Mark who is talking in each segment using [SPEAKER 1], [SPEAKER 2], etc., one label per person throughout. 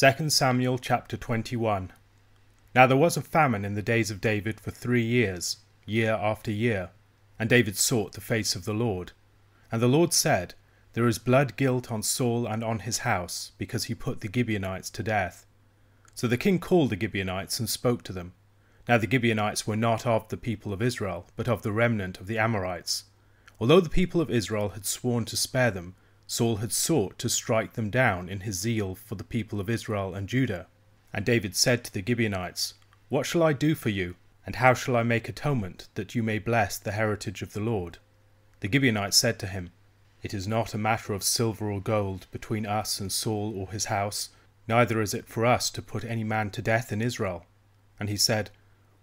[SPEAKER 1] 2 Samuel chapter 21 Now there was a famine in the days of David for three years, year after year, and David sought the face of the Lord. And the Lord said, There is blood guilt on Saul and on his house, because he put the Gibeonites to death. So the king called the Gibeonites and spoke to them. Now the Gibeonites were not of the people of Israel, but of the remnant of the Amorites. Although the people of Israel had sworn to spare them, Saul had sought to strike them down in his zeal for the people of Israel and Judah. And David said to the Gibeonites, What shall I do for you, and how shall I make atonement, that you may bless the heritage of the Lord? The Gibeonites said to him, It is not a matter of silver or gold between us and Saul or his house, neither is it for us to put any man to death in Israel. And he said,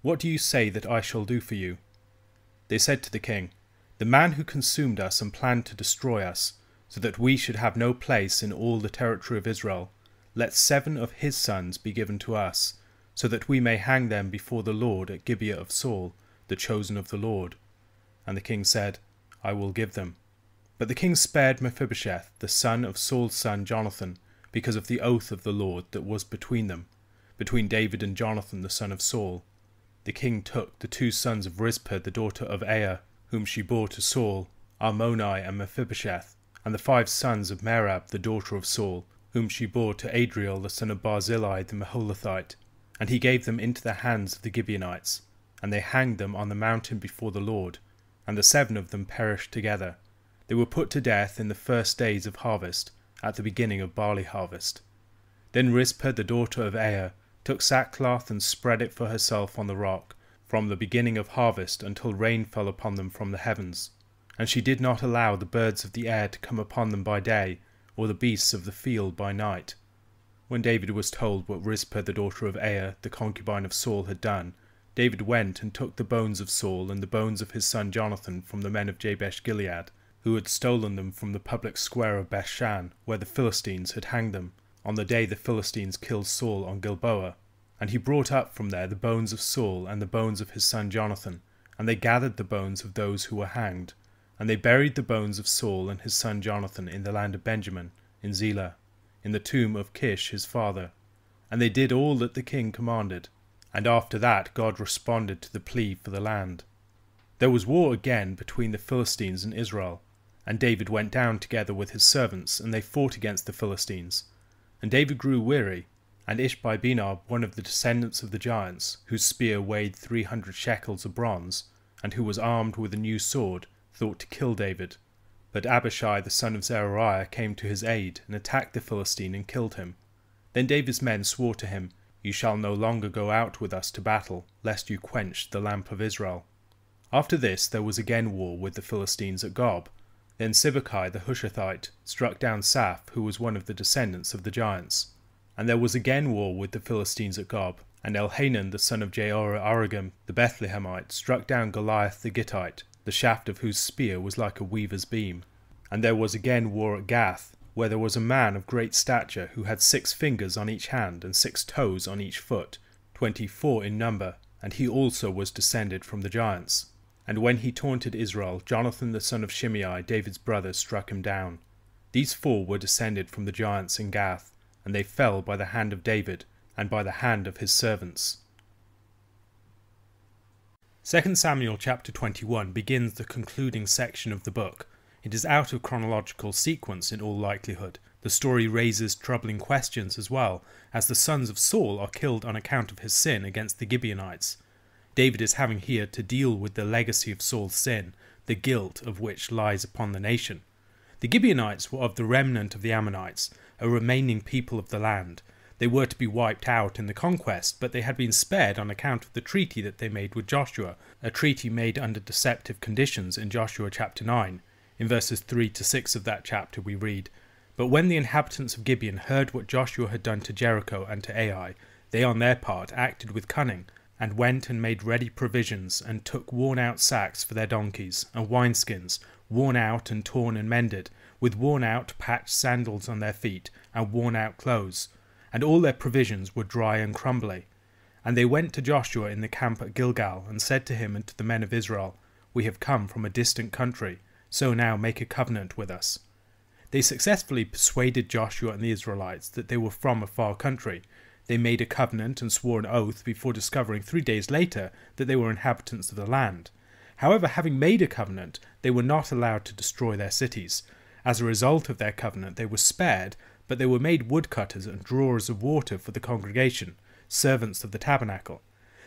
[SPEAKER 1] What do you say that I shall do for you? They said to the king, The man who consumed us and planned to destroy us, so that we should have no place in all the territory of Israel, let seven of his sons be given to us, so that we may hang them before the Lord at Gibeah of Saul, the chosen of the Lord. And the king said, I will give them. But the king spared Mephibosheth, the son of Saul's son Jonathan, because of the oath of the Lord that was between them, between David and Jonathan the son of Saul. The king took the two sons of Rizpah the daughter of Aiah, whom she bore to Saul, Armoni and Mephibosheth, and the five sons of Merab the daughter of Saul, whom she bore to Adriel the son of Barzillai the Meholathite, and he gave them into the hands of the Gibeonites, and they hanged them on the mountain before the Lord, and the seven of them perished together. They were put to death in the first days of harvest, at the beginning of barley harvest. Then Rizpah the daughter of Aiah took sackcloth and spread it for herself on the rock, from the beginning of harvest until rain fell upon them from the heavens and she did not allow the birds of the air to come upon them by day, or the beasts of the field by night. When David was told what Rizpah the daughter of Aiah, the concubine of Saul, had done, David went and took the bones of Saul and the bones of his son Jonathan from the men of Jabesh Gilead, who had stolen them from the public square of Bethshan, where the Philistines had hanged them, on the day the Philistines killed Saul on Gilboa. And he brought up from there the bones of Saul and the bones of his son Jonathan, and they gathered the bones of those who were hanged, and they buried the bones of Saul and his son Jonathan in the land of Benjamin, in Zelah, in the tomb of Kish his father. And they did all that the king commanded. And after that God responded to the plea for the land. There was war again between the Philistines and Israel, and David went down together with his servants, and they fought against the Philistines. And David grew weary, and Ishbi-benob, one of the descendants of the giants, whose spear weighed three hundred shekels of bronze, and who was armed with a new sword, thought to kill David. But Abishai the son of Zeruiah came to his aid, and attacked the Philistine and killed him. Then David's men swore to him, You shall no longer go out with us to battle, lest you quench the lamp of Israel. After this there was again war with the Philistines at Gob. Then Sibbechai the Hushathite struck down Saph, who was one of the descendants of the giants. And there was again war with the Philistines at Gob, and Elhanan the son of Jaare-oregim the Bethlehemite struck down Goliath the Gittite, the shaft of whose spear was like a weaver's beam. And there was again war at Gath, where there was a man of great stature who had six fingers on each hand and six toes on each foot, twenty four in number, and he also was descended from the giants. And when he taunted Israel, Jonathan the son of Shimei, David's brother, struck him down. These four were descended from the giants in Gath, and they fell by the hand of David, and by the hand of his servants. 2 Samuel chapter 21 begins the concluding section of the book. It is out of chronological sequence in all likelihood. The story raises troubling questions as well, as the sons of Saul are killed on account of his sin against the Gibeonites. David is having here to deal with the legacy of Saul's sin, the guilt of which lies upon the nation. The Gibeonites were of the remnant of the Amorites, a remaining people of the land, they were to be wiped out in the conquest, but they had been spared on account of the treaty that they made with Joshua, a treaty made under deceptive conditions in Joshua chapter 9. In verses 3 to 6 of that chapter, we read But when the inhabitants of Gibeon heard what Joshua had done to Jericho and to Ai, they on their part acted with cunning, and went and made ready provisions, and took worn out sacks for their donkeys, and wineskins, worn out and torn and mended, with worn out patched sandals on their feet, and worn out clothes and all their provisions were dry and crumbly. And they went to Joshua in the camp at Gilgal, and said to him and to the men of Israel, We have come from a distant country, so now make a covenant with us. They successfully persuaded Joshua and the Israelites that they were from a far country. They made a covenant and swore an oath before discovering three days later that they were inhabitants of the land. However, having made a covenant, they were not allowed to destroy their cities. As a result of their covenant, they were spared, but they were made woodcutters and drawers of water for the congregation, servants of the tabernacle.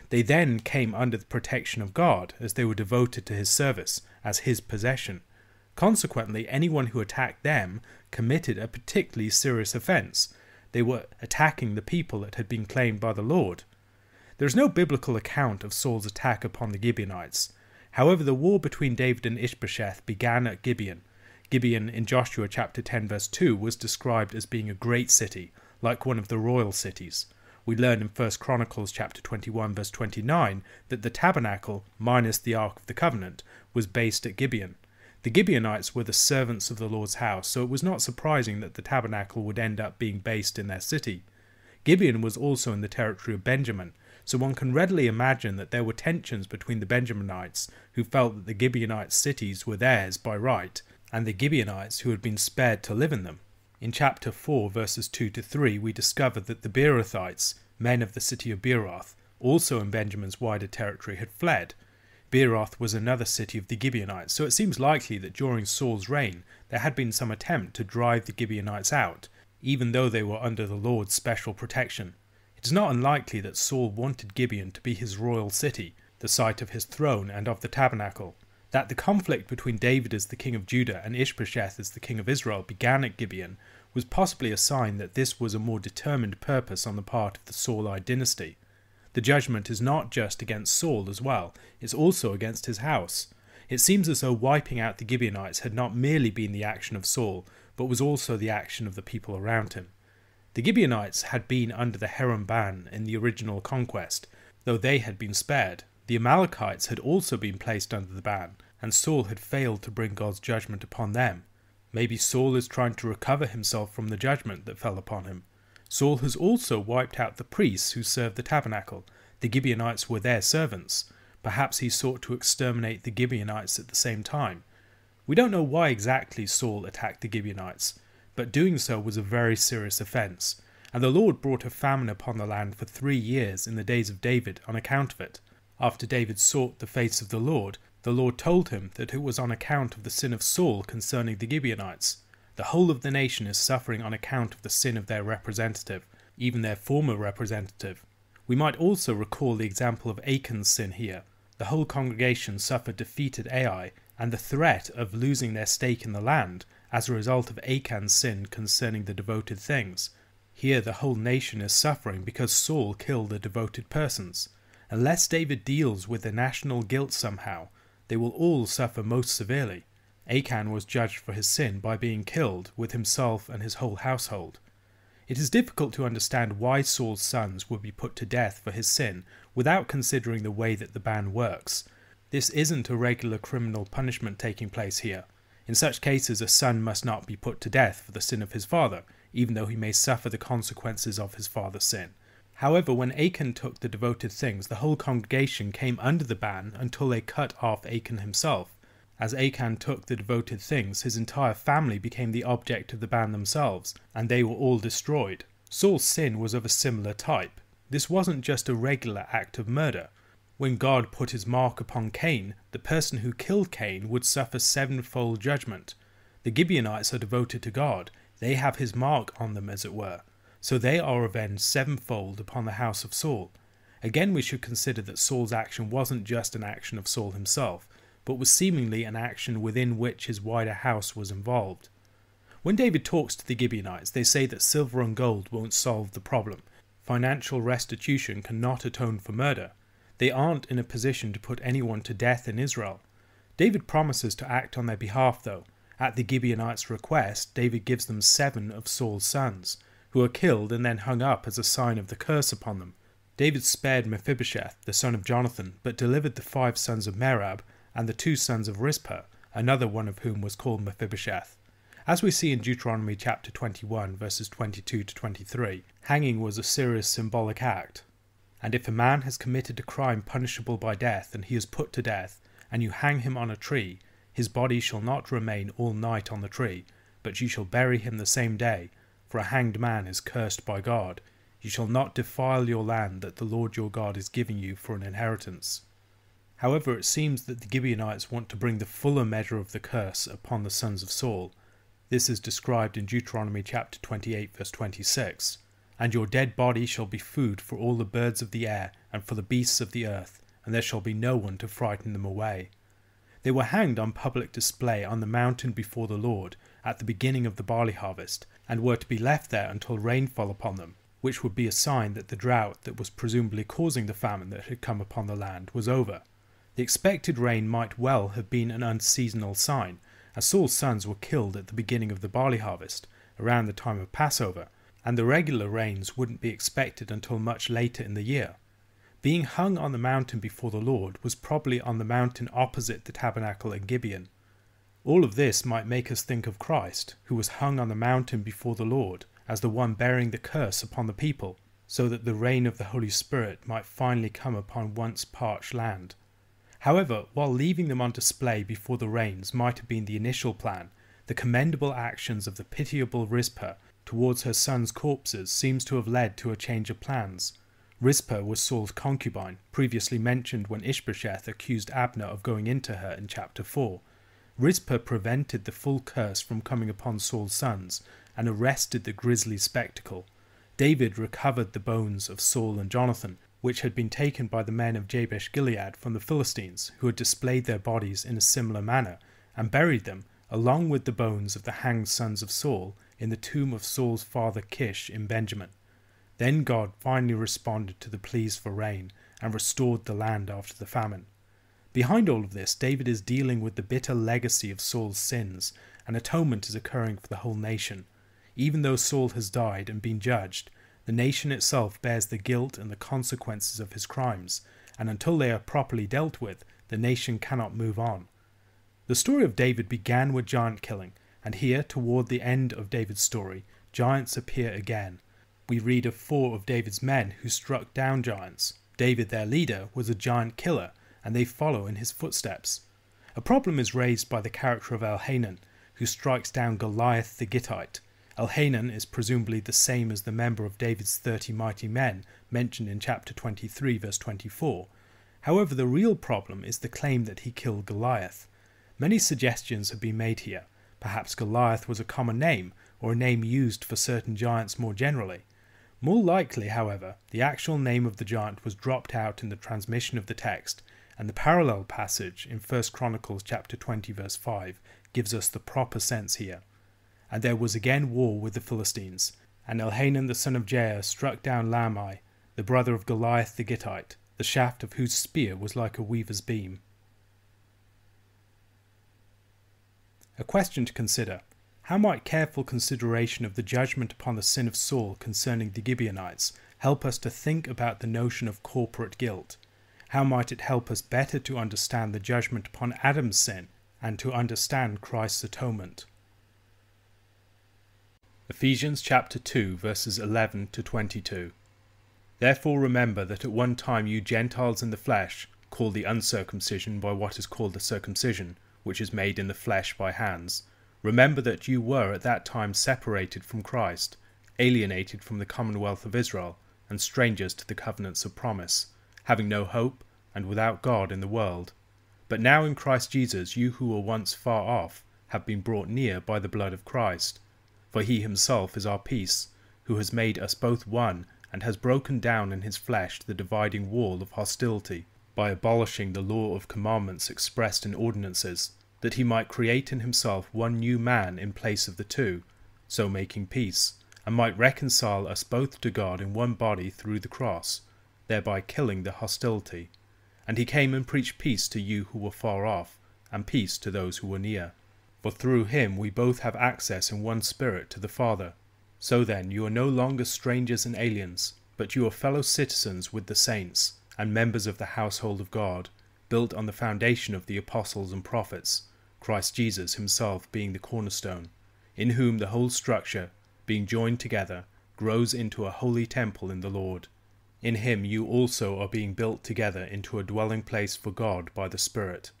[SPEAKER 1] They then came under the protection of God, as they were devoted to his service, as his possession. Consequently, anyone who attacked them committed a particularly serious offence. They were attacking the people that had been claimed by the Lord. There is no biblical account of Saul's attack upon the Gibeonites. However, the war between David and Ishbosheth began at Gibeon. Gibeon in Joshua chapter 10 verse 2 was described as being a great city, like one of the royal cities. We learn in 1 Chronicles chapter 21 verse 29 that the tabernacle, minus the Ark of the Covenant, was based at Gibeon. The Gibeonites were the servants of the Lord's house, so it was not surprising that the tabernacle would end up being based in their city. Gibeon was also in the territory of Benjamin, so one can readily imagine that there were tensions between the Benjaminites, who felt that the Gibeonites' cities were theirs by right, and the Gibeonites who had been spared to live in them. In chapter 4, verses 2 to 3, we discover that the Beerothites, men of the city of Beeroth, also in Benjamin's wider territory, had fled. Beeroth was another city of the Gibeonites, so it seems likely that during Saul's reign there had been some attempt to drive the Gibeonites out, even though they were under the Lord's special protection. It is not unlikely that Saul wanted Gibeon to be his royal city, the site of his throne and of the tabernacle. That the conflict between David as the king of Judah and Ishbosheth as the king of Israel began at Gibeon was possibly a sign that this was a more determined purpose on the part of the Saulite dynasty. The judgment is not just against Saul as well, it's also against his house. It seems as though wiping out the Gibeonites had not merely been the action of Saul, but was also the action of the people around him. The Gibeonites had been under the Herem ban in the original conquest, though they had been spared, the Amalekites had also been placed under the ban, and Saul had failed to bring God's judgment upon them. Maybe Saul is trying to recover himself from the judgment that fell upon him. Saul has also wiped out the priests who served the tabernacle. The Gibeonites were their servants. Perhaps he sought to exterminate the Gibeonites at the same time. We don't know why exactly Saul attacked the Gibeonites, but doing so was a very serious offence, and the Lord brought a famine upon the land for three years in the days of David on account of it. After David sought the face of the Lord, the Lord told him that it was on account of the sin of Saul concerning the Gibeonites. The whole of the nation is suffering on account of the sin of their representative, even their former representative. We might also recall the example of Achan's sin here. The whole congregation suffered defeat at Ai, and the threat of losing their stake in the land as a result of Achan's sin concerning the devoted things. Here the whole nation is suffering because Saul killed the devoted persons. Unless David deals with the national guilt somehow, they will all suffer most severely. Achan was judged for his sin by being killed with himself and his whole household. It is difficult to understand why Saul's sons would be put to death for his sin without considering the way that the ban works. This isn't a regular criminal punishment taking place here. In such cases, a son must not be put to death for the sin of his father, even though he may suffer the consequences of his father's sin. However, when Achan took the devoted things, the whole congregation came under the ban until they cut off Achan himself. As Achan took the devoted things, his entire family became the object of the ban themselves, and they were all destroyed. Saul's sin was of a similar type. This wasn't just a regular act of murder. When God put his mark upon Cain, the person who killed Cain would suffer sevenfold judgment. The Gibeonites are devoted to God, they have his mark on them, as it were. So they are avenged sevenfold upon the house of Saul. Again, we should consider that Saul's action wasn't just an action of Saul himself, but was seemingly an action within which his wider house was involved. When David talks to the Gibeonites, they say that silver and gold won't solve the problem. Financial restitution cannot atone for murder. They aren't in a position to put anyone to death in Israel. David promises to act on their behalf, though. At the Gibeonites' request, David gives them seven of Saul's sons who were killed and then hung up as a sign of the curse upon them. David spared Mephibosheth, the son of Jonathan, but delivered the five sons of Merab and the two sons of Rizpah, another one of whom was called Mephibosheth. As we see in Deuteronomy chapter 21, verses 22 to 23, hanging was a serious symbolic act. And if a man has committed a crime punishable by death, and he is put to death, and you hang him on a tree, his body shall not remain all night on the tree, but you shall bury him the same day, for a hanged man is cursed by God. You shall not defile your land that the Lord your God is giving you for an inheritance. However, it seems that the Gibeonites want to bring the fuller measure of the curse upon the sons of Saul. This is described in Deuteronomy chapter 28, verse 26. And your dead body shall be food for all the birds of the air and for the beasts of the earth, and there shall be no one to frighten them away. They were hanged on public display on the mountain before the Lord at the beginning of the barley harvest, and were to be left there until rain fell upon them, which would be a sign that the drought that was presumably causing the famine that had come upon the land was over. The expected rain might well have been an unseasonal sign, as Saul's sons were killed at the beginning of the barley harvest, around the time of Passover, and the regular rains wouldn't be expected until much later in the year. Being hung on the mountain before the Lord was probably on the mountain opposite the tabernacle at Gibeon. All of this might make us think of Christ, who was hung on the mountain before the Lord, as the one bearing the curse upon the people, so that the rain of the Holy Spirit might finally come upon once parched land. However, while leaving them on display before the rains might have been the initial plan, the commendable actions of the pitiable Rizpah towards her son's corpses seems to have led to a change of plans. Rizpah was Saul's concubine, previously mentioned when Ishbosheth accused Abner of going into her in chapter 4. Rizpah prevented the full curse from coming upon Saul's sons and arrested the grisly spectacle. David recovered the bones of Saul and Jonathan, which had been taken by the men of Jabesh Gilead from the Philistines, who had displayed their bodies in a similar manner, and buried them, along with the bones of the hanged sons of Saul, in the tomb of Saul's father Kish in Benjamin. Then God finally responded to the pleas for rain and restored the land after the famine. Behind all of this, David is dealing with the bitter legacy of Saul's sins, and atonement is occurring for the whole nation. Even though Saul has died and been judged, the nation itself bears the guilt and the consequences of his crimes, and until they are properly dealt with, the nation cannot move on. The story of David began with giant killing, and here, toward the end of David's story, giants appear again. We read of four of David's men who struck down giants. David, their leader, was a giant killer, and they follow in his footsteps. A problem is raised by the character of Elhanan, who strikes down Goliath the Gittite. Elhanan is presumably the same as the member of David's thirty mighty men mentioned in chapter 23, verse 24. However, the real problem is the claim that he killed Goliath. Many suggestions have been made here. Perhaps Goliath was a common name, or a name used for certain giants more generally. More likely, however, the actual name of the giant was dropped out in the transmission of the text, and the parallel passage in 1 Chronicles chapter 20 verse 5 gives us the proper sense here. And there was again war with the Philistines, and Elhanan the son of Jair struck down Lahmi, the brother of Goliath the Gittite, the shaft of whose spear was like a weaver's beam. A question to consider. How might careful consideration of the judgment upon the sin of Saul concerning the Gibeonites help us to think about the notion of corporate guilt? How might it help us better to understand the judgment upon Adam's sin and to understand Christ's atonement? Ephesians chapter 2 verses 11 to 22. Therefore remember that at one time you Gentiles in the flesh, called the uncircumcision by what is called the circumcision, which is made in the flesh by hands. Remember that you were at that time separated from Christ, alienated from the commonwealth of Israel, and strangers to the covenants of promise, having no hope, and without God in the world. But now in Christ Jesus, you who were once far off have been brought near by the blood of Christ. For he himself is our peace, who has made us both one, and has broken down in his flesh the dividing wall of hostility, by abolishing the law of commandments expressed in ordinances that he might create in himself one new man in place of the two, so making peace, and might reconcile us both to God in one body through the cross, thereby killing the hostility. And he came and preached peace to you who were far off, and peace to those who were near. For through him we both have access in one spirit to the Father. So then, you are no longer strangers and aliens, but you are fellow citizens with the saints, and members of the household of God, built on the foundation of the apostles and prophets Christ Jesus himself being the cornerstone, in whom the whole structure, being joined together, grows into a holy temple in the Lord. In him you also are being built together into a dwelling place for God by the Spirit.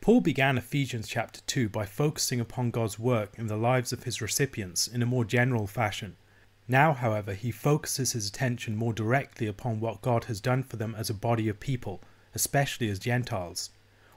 [SPEAKER 1] Paul began Ephesians chapter 2 by focusing upon God's work in the lives of his recipients in a more general fashion. Now, however, he focuses his attention more directly upon what God has done for them as a body of people, especially as Gentiles.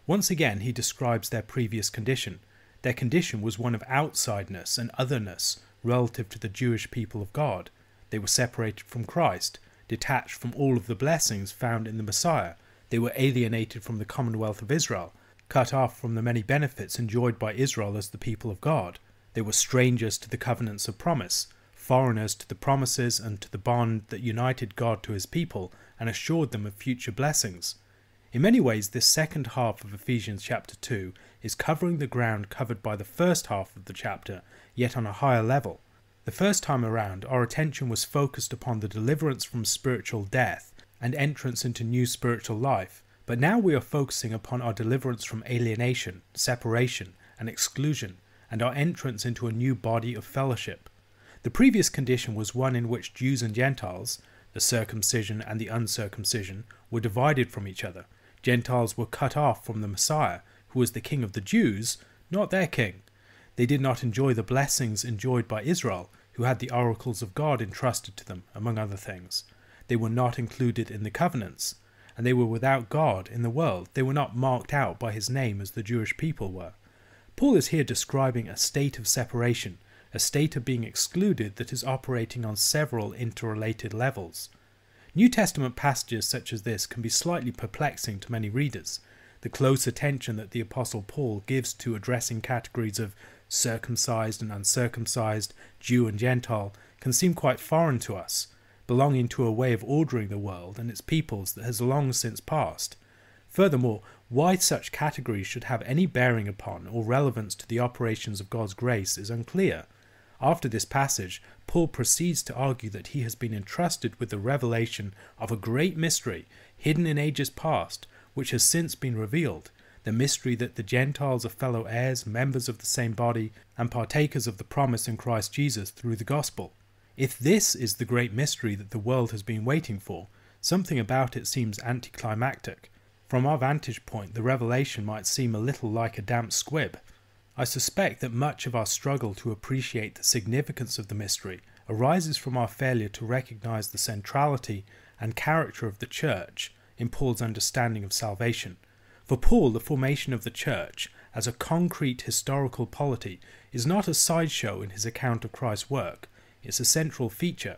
[SPEAKER 1] Once again, he describes their previous condition. Their condition was one of outsideness and otherness relative to the Jewish people of God. They were separated from Christ, detached from all of the blessings found in the Messiah. They were alienated from the commonwealth of Israel, cut off from the many benefits enjoyed by Israel as the people of God. They were strangers to the covenants of promise, foreigners to the promises and to the bond that united God to his people and assured them of future blessings. In many ways, this second half of Ephesians chapter 2 is covering the ground covered by the first half of the chapter, yet on a higher level. The first time around, our attention was focused upon the deliverance from spiritual death and entrance into new spiritual life, but now we are focusing upon our deliverance from alienation, separation, and exclusion, and our entrance into a new body of fellowship. The previous condition was one in which Jews and Gentiles, the circumcision and the uncircumcision, were divided from each other. Gentiles were cut off from the Messiah, who was the king of the Jews, not their king. They did not enjoy the blessings enjoyed by Israel, who had the oracles of God entrusted to them, among other things. They were not included in the covenants, and they were without God in the world. They were not marked out by his name as the Jewish people were. Paul is here describing a state of separation a state of being excluded that is operating on several interrelated levels. New Testament passages such as this can be slightly perplexing to many readers. The close attention that the Apostle Paul gives to addressing categories of circumcised and uncircumcised, Jew and Gentile, can seem quite foreign to us, belonging to a way of ordering the world and its peoples that has long since passed. Furthermore, why such categories should have any bearing upon or relevance to the operations of God's grace is unclear. After this passage, Paul proceeds to argue that he has been entrusted with the revelation of a great mystery hidden in ages past, which has since been revealed the mystery that the Gentiles are fellow heirs, members of the same body, and partakers of the promise in Christ Jesus through the gospel. If this is the great mystery that the world has been waiting for, something about it seems anticlimactic. From our vantage point, the revelation might seem a little like a damp squib. I suspect that much of our struggle to appreciate the significance of the mystery arises from our failure to recognize the centrality and character of the Church in Paul's understanding of salvation. For Paul, the formation of the Church as a concrete historical polity is not a sideshow in his account of Christ's work, it's a central feature.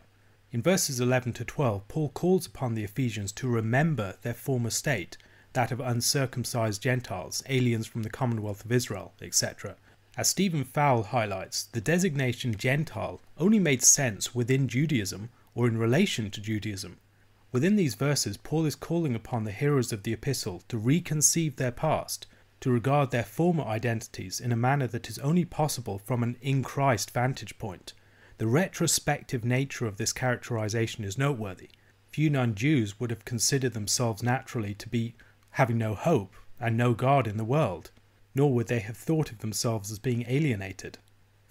[SPEAKER 1] In verses 11 to 12, Paul calls upon the Ephesians to remember their former state that of uncircumcised Gentiles, aliens from the Commonwealth of Israel, etc. As Stephen Fowl highlights, the designation Gentile only made sense within Judaism or in relation to Judaism. Within these verses, Paul is calling upon the hearers of the epistle to reconceive their past, to regard their former identities in a manner that is only possible from an in Christ vantage point. The retrospective nature of this characterization is noteworthy. Few non Jews would have considered themselves naturally to be having no hope and no God in the world, nor would they have thought of themselves as being alienated.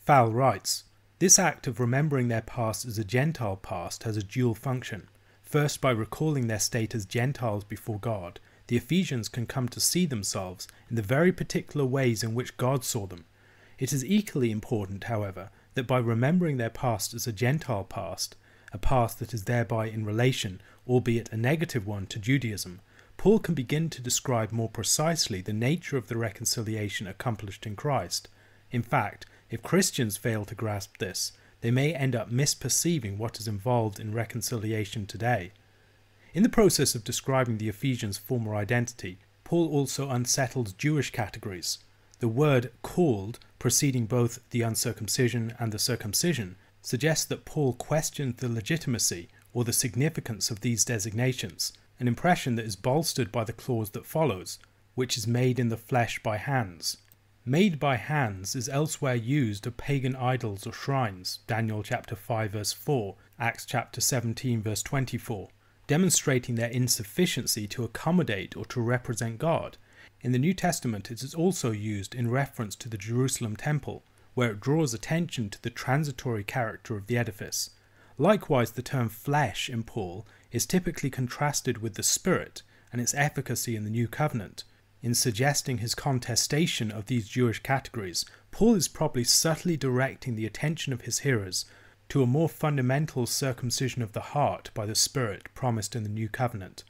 [SPEAKER 1] Fowl writes, This act of remembering their past as a Gentile past has a dual function. First, by recalling their state as Gentiles before God, the Ephesians can come to see themselves in the very particular ways in which God saw them. It is equally important, however, that by remembering their past as a Gentile past, a past that is thereby in relation, albeit a negative one, to Judaism, Paul can begin to describe more precisely the nature of the reconciliation accomplished in Christ. In fact, if Christians fail to grasp this, they may end up misperceiving what is involved in reconciliation today. In the process of describing the Ephesians' former identity, Paul also unsettles Jewish categories. The word called, preceding both the uncircumcision and the circumcision, suggests that Paul questioned the legitimacy or the significance of these designations an impression that is bolstered by the clause that follows, which is made in the flesh by hands. Made by hands is elsewhere used of pagan idols or shrines, Daniel chapter 5 verse 4, Acts chapter 17 verse 24, demonstrating their insufficiency to accommodate or to represent God. In the New Testament it is also used in reference to the Jerusalem temple, where it draws attention to the transitory character of the edifice. Likewise, the term flesh in Paul is typically contrasted with the Spirit and its efficacy in the New Covenant. In suggesting his contestation of these Jewish categories, Paul is probably subtly directing the attention of his hearers to a more fundamental circumcision of the heart by the Spirit promised in the New Covenant.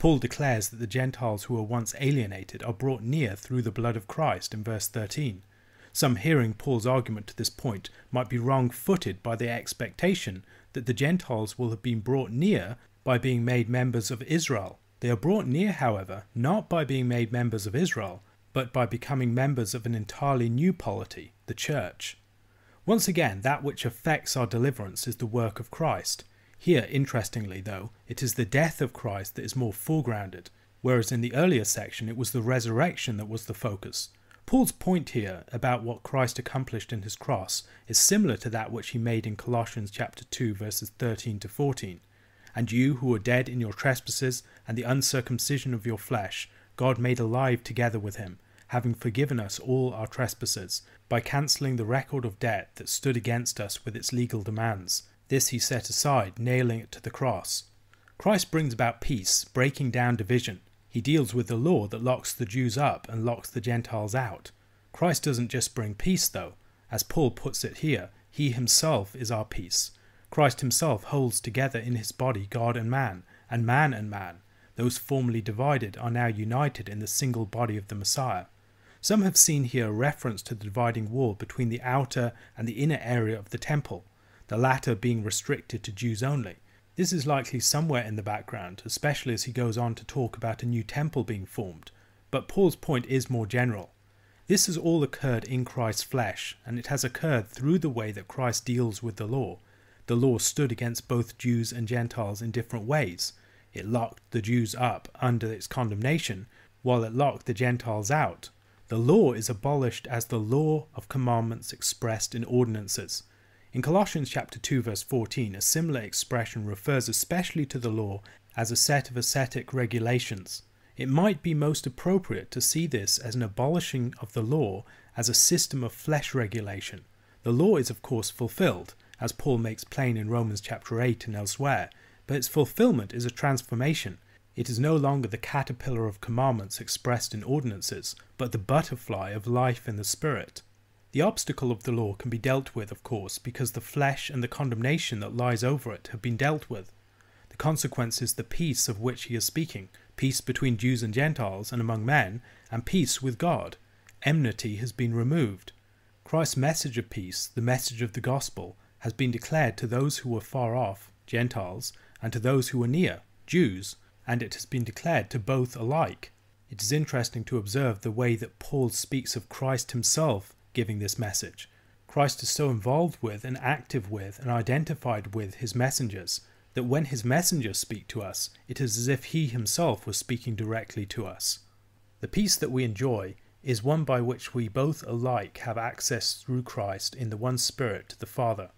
[SPEAKER 1] Paul declares that the Gentiles who were once alienated are brought near through the blood of Christ in verse 13. Some hearing Paul's argument to this point might be wrong footed by the expectation that the Gentiles will have been brought near by being made members of Israel. They are brought near, however, not by being made members of Israel, but by becoming members of an entirely new polity, the Church. Once again, that which affects our deliverance is the work of Christ. Here, interestingly, though, it is the death of Christ that is more foregrounded, whereas in the earlier section it was the resurrection that was the focus. Paul's point here about what Christ accomplished in his cross is similar to that which he made in Colossians chapter 2 verses 13 to 14. And you who were dead in your trespasses and the uncircumcision of your flesh, God made alive together with him, having forgiven us all our trespasses, by cancelling the record of debt that stood against us with its legal demands. This he set aside, nailing it to the cross. Christ brings about peace, breaking down division, he deals with the law that locks the Jews up and locks the Gentiles out. Christ doesn't just bring peace, though. As Paul puts it here, he himself is our peace. Christ himself holds together in his body God and man, and man and man. Those formerly divided are now united in the single body of the Messiah. Some have seen here a reference to the dividing wall between the outer and the inner area of the temple, the latter being restricted to Jews only. This is likely somewhere in the background, especially as he goes on to talk about a new temple being formed, but Paul's point is more general. This has all occurred in Christ's flesh, and it has occurred through the way that Christ deals with the law. The law stood against both Jews and Gentiles in different ways. It locked the Jews up under its condemnation, while it locked the Gentiles out. The law is abolished as the law of commandments expressed in ordinances. In Colossians chapter 2 verse 14, a similar expression refers especially to the law as a set of ascetic regulations. It might be most appropriate to see this as an abolishing of the law as a system of flesh regulation. The law is of course fulfilled, as Paul makes plain in Romans chapter 8 and elsewhere, but its fulfillment is a transformation. It is no longer the caterpillar of commandments expressed in ordinances, but the butterfly of life in the Spirit. The obstacle of the law can be dealt with, of course, because the flesh and the condemnation that lies over it have been dealt with. The consequence is the peace of which he is speaking peace between Jews and Gentiles and among men, and peace with God. Enmity has been removed. Christ's message of peace, the message of the gospel, has been declared to those who were far off, Gentiles, and to those who were near, Jews, and it has been declared to both alike. It is interesting to observe the way that Paul speaks of Christ himself giving this message. Christ is so involved with and active with and identified with his messengers that when his messengers speak to us, it is as if he himself was speaking directly to us. The peace that we enjoy is one by which we both alike have access through Christ in the one Spirit to the Father.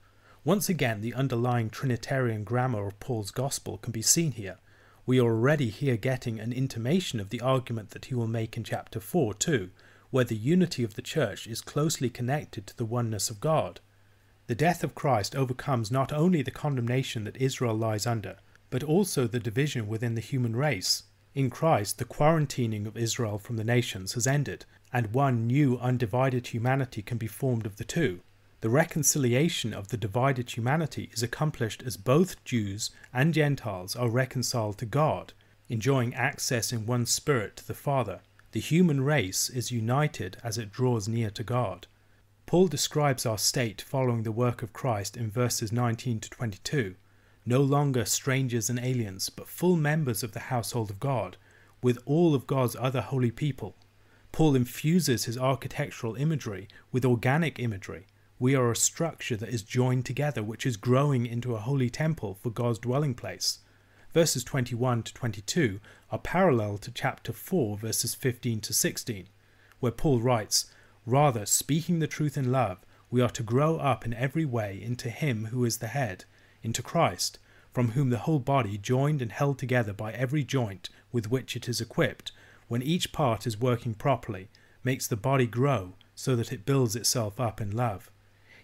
[SPEAKER 1] Once again, the underlying Trinitarian grammar of Paul's Gospel can be seen here. We are already here getting an intimation of the argument that he will make in chapter 4 too, where the unity of the Church is closely connected to the oneness of God. The death of Christ overcomes not only the condemnation that Israel lies under, but also the division within the human race. In Christ, the quarantining of Israel from the nations has ended, and one new undivided humanity can be formed of the two. The reconciliation of the divided humanity is accomplished as both Jews and Gentiles are reconciled to God, enjoying access in one spirit to the Father the human race is united as it draws near to God. Paul describes our state following the work of Christ in verses 19 to 22 no longer strangers and aliens, but full members of the household of God, with all of God's other holy people. Paul infuses his architectural imagery with organic imagery. We are a structure that is joined together, which is growing into a holy temple for God's dwelling place verses 21 to 22 are parallel to chapter 4, verses 15 to 16, where Paul writes, Rather, speaking the truth in love, we are to grow up in every way into Him who is the head, into Christ, from whom the whole body, joined and held together by every joint with which it is equipped, when each part is working properly, makes the body grow so that it builds itself up in love.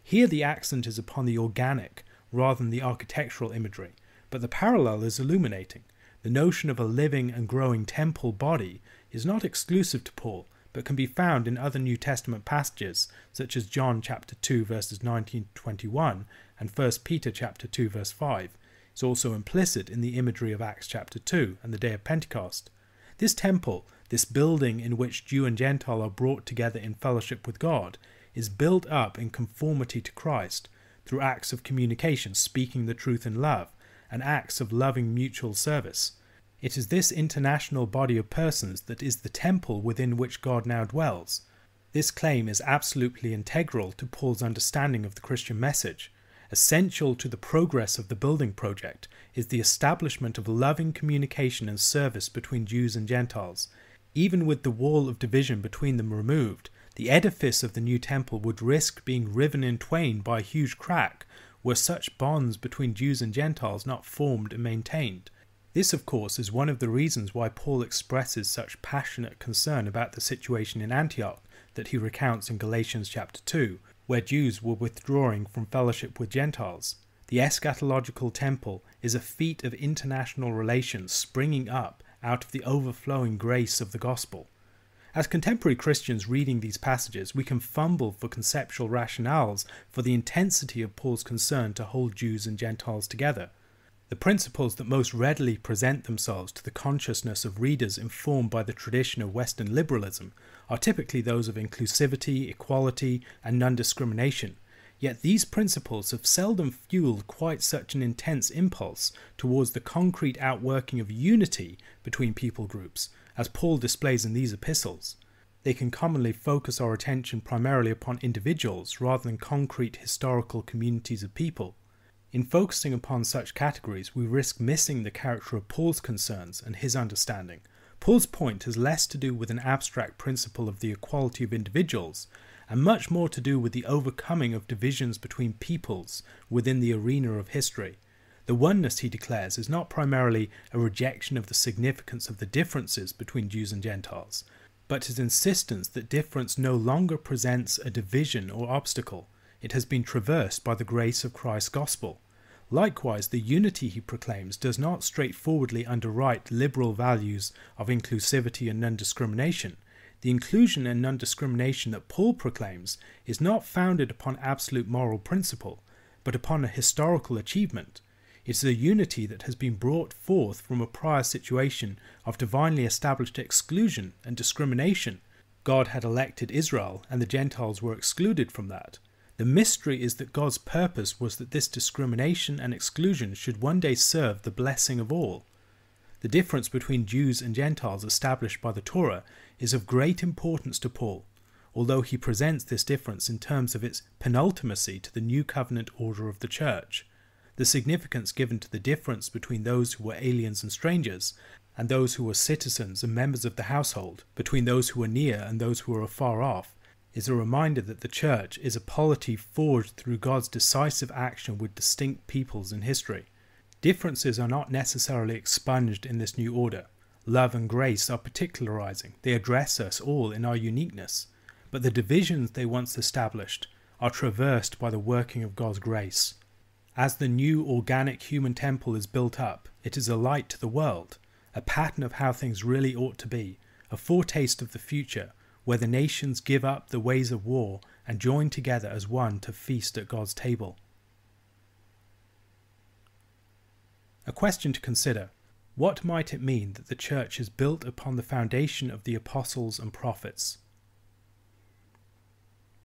[SPEAKER 1] Here the accent is upon the organic rather than the architectural imagery, but the parallel is illuminating. The notion of a living and growing temple body is not exclusive to Paul, but can be found in other New Testament passages, such as John chapter 2 verses 19 to 21 and 1 Peter chapter 2 verse 5. It's also implicit in the imagery of Acts chapter 2 and the day of Pentecost. This temple, this building in which Jew and Gentile are brought together in fellowship with God, is built up in conformity to Christ through acts of communication, speaking the truth in love, and acts of loving mutual service. It is this international body of persons that is the temple within which God now dwells. This claim is absolutely integral to Paul's understanding of the Christian message. Essential to the progress of the building project is the establishment of loving communication and service between Jews and Gentiles. Even with the wall of division between them removed, the edifice of the new temple would risk being riven in twain by a huge crack were such bonds between Jews and Gentiles not formed and maintained. This, of course, is one of the reasons why Paul expresses such passionate concern about the situation in Antioch that he recounts in Galatians chapter 2, where Jews were withdrawing from fellowship with Gentiles. The eschatological temple is a feat of international relations springing up out of the overflowing grace of the gospel. As contemporary Christians reading these passages, we can fumble for conceptual rationales for the intensity of Paul's concern to hold Jews and Gentiles together. The principles that most readily present themselves to the consciousness of readers informed by the tradition of Western liberalism are typically those of inclusivity, equality, and non discrimination. Yet these principles have seldom fueled quite such an intense impulse towards the concrete outworking of unity between people groups as Paul displays in these epistles. They can commonly focus our attention primarily upon individuals rather than concrete historical communities of people. In focusing upon such categories, we risk missing the character of Paul's concerns and his understanding. Paul's point has less to do with an abstract principle of the equality of individuals, and much more to do with the overcoming of divisions between peoples within the arena of history. The oneness, he declares, is not primarily a rejection of the significance of the differences between Jews and Gentiles, but his insistence that difference no longer presents a division or obstacle, it has been traversed by the grace of Christ's gospel. Likewise, the unity he proclaims does not straightforwardly underwrite liberal values of inclusivity and non discrimination. The inclusion and non discrimination that Paul proclaims is not founded upon absolute moral principle, but upon a historical achievement. It is a unity that has been brought forth from a prior situation of divinely established exclusion and discrimination. God had elected Israel, and the Gentiles were excluded from that. The mystery is that God's purpose was that this discrimination and exclusion should one day serve the blessing of all. The difference between Jews and Gentiles established by the Torah is of great importance to Paul, although he presents this difference in terms of its penultimacy to the new covenant order of the church. The significance given to the difference between those who were aliens and strangers, and those who were citizens and members of the household, between those who were near and those who were afar off, is a reminder that the Church is a polity forged through God's decisive action with distinct peoples in history. Differences are not necessarily expunged in this new order. Love and grace are particularizing, they address us all in our uniqueness. But the divisions they once established are traversed by the working of God's grace. As the new organic human temple is built up, it is a light to the world, a pattern of how things really ought to be, a foretaste of the future where the nations give up the ways of war and join together as one to feast at God's table. A question to consider What might it mean that the church is built upon the foundation of the apostles and prophets?